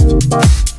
Podcast.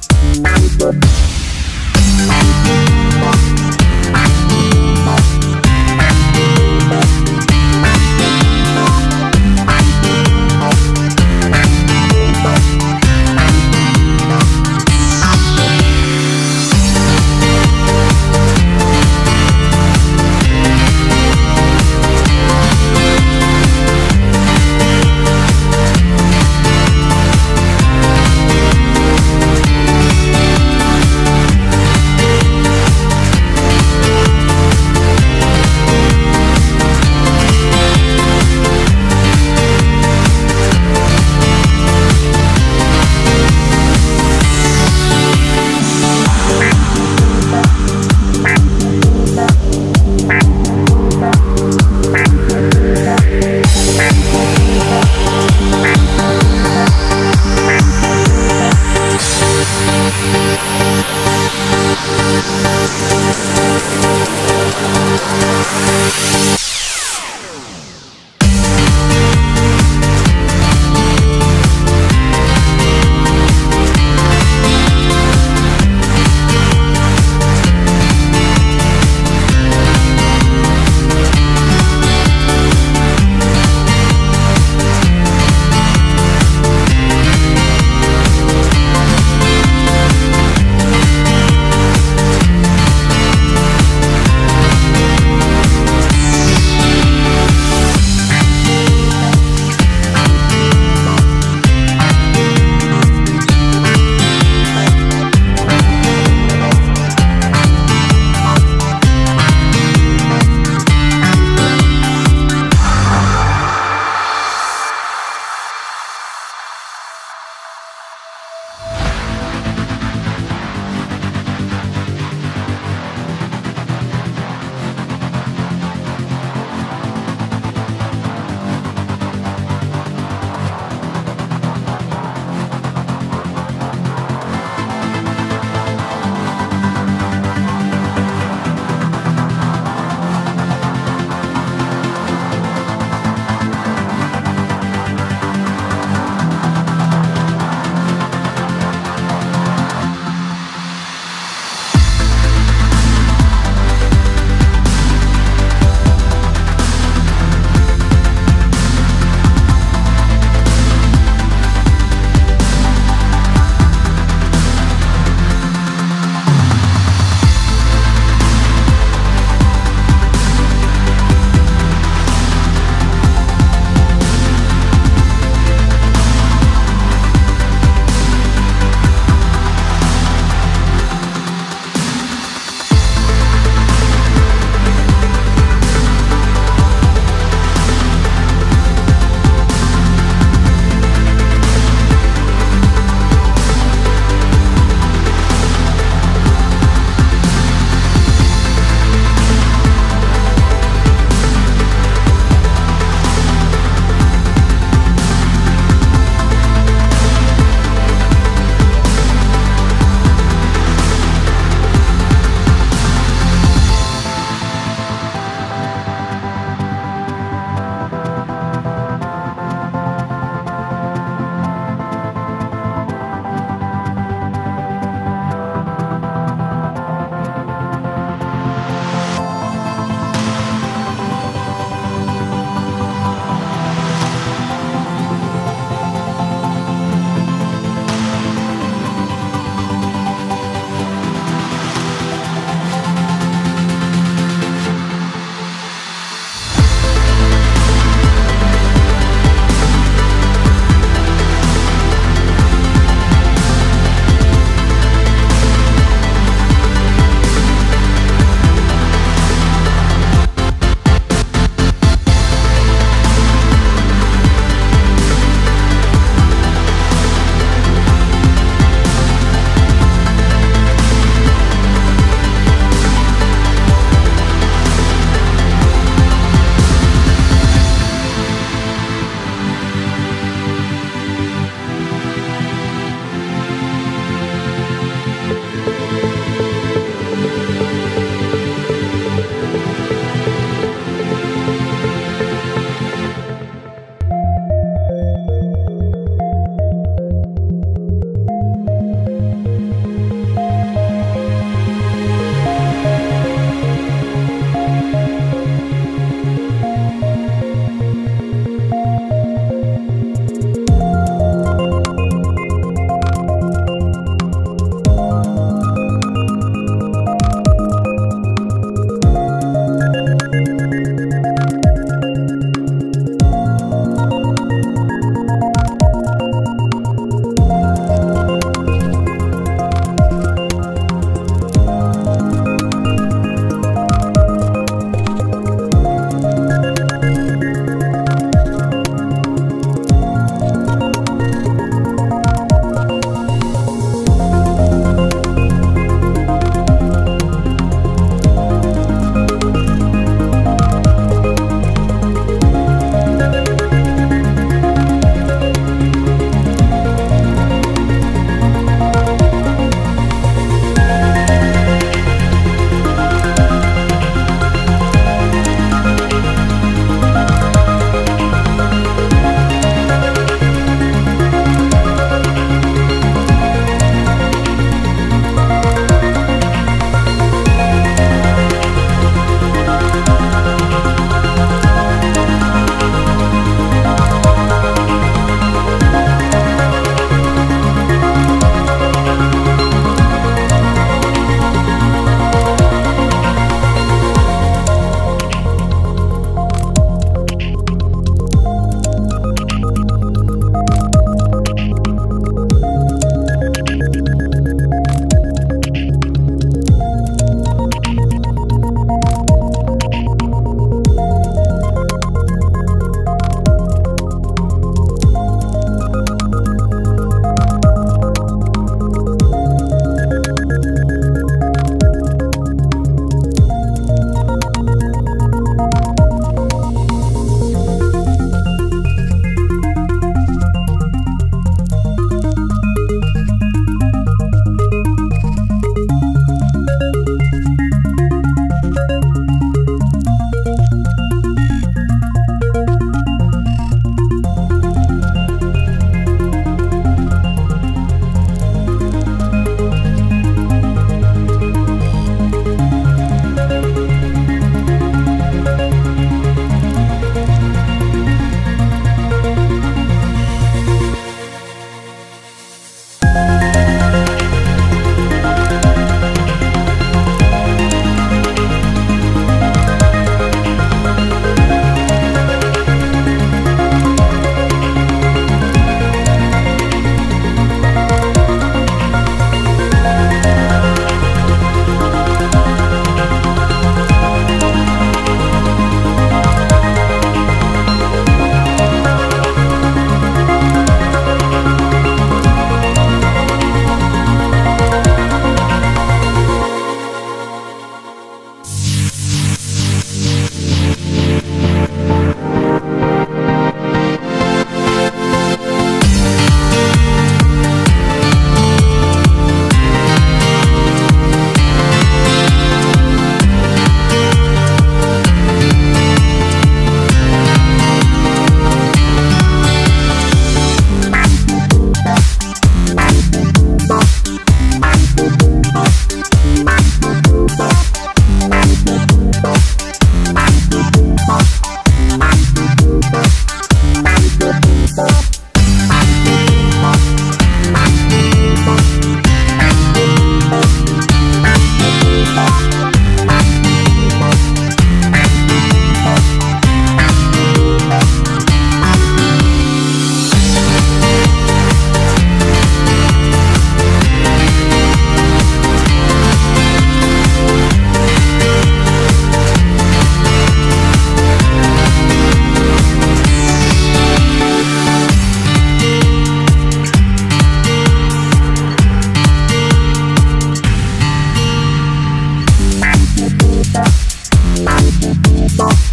Bye.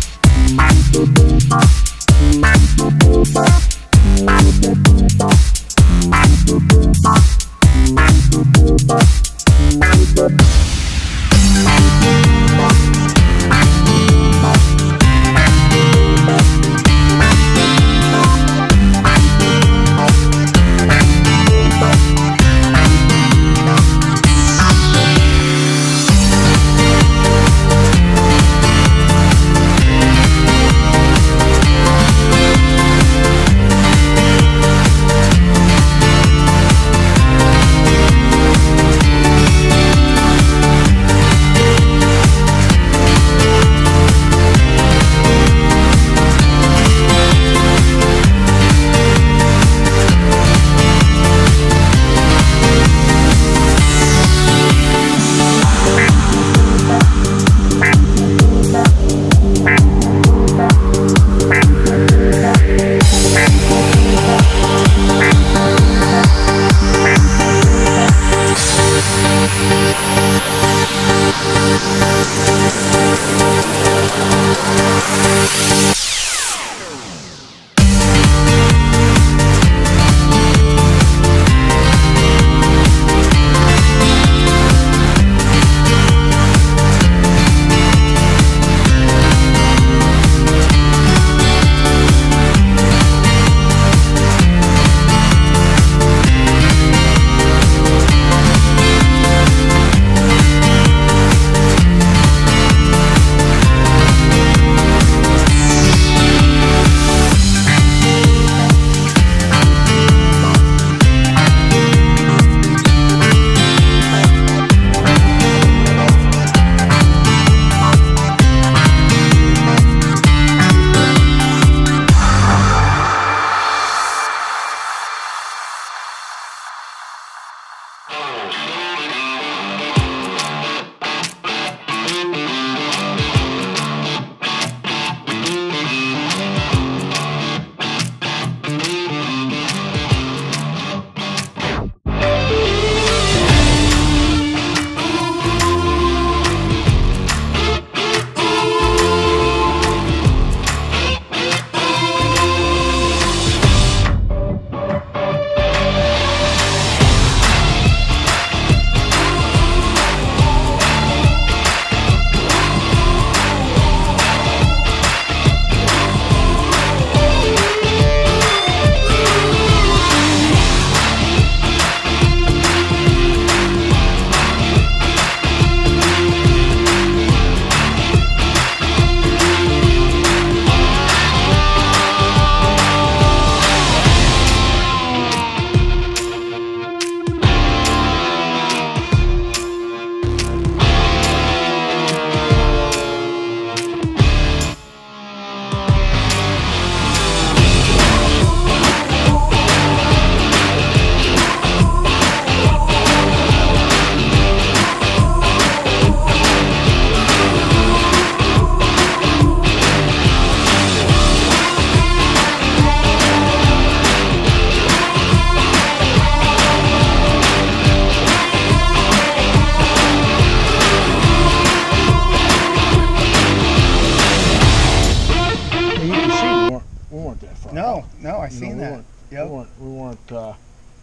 No, no I You know, seen we that. weren't- We weren't we weren't uh,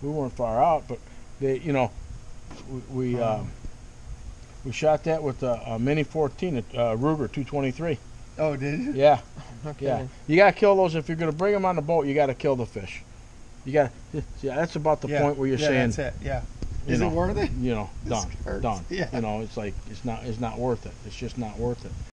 we weren't far out, but they you know we we, Wow. um, we shot that with a, a Mini 14 at uh, Ruger 223. Oh, did you? Yeah, Okay. yeah. You gotta kill those if you're gonna bring them on the boat. You gotta kill the fish. You got to yeah. That's about the yeah. point where you're yeah, saying That's it. Yeah. you Is know, it worth it? you know done done. Yeah. You know it's like it's not it's not worth it. It's just not worth it.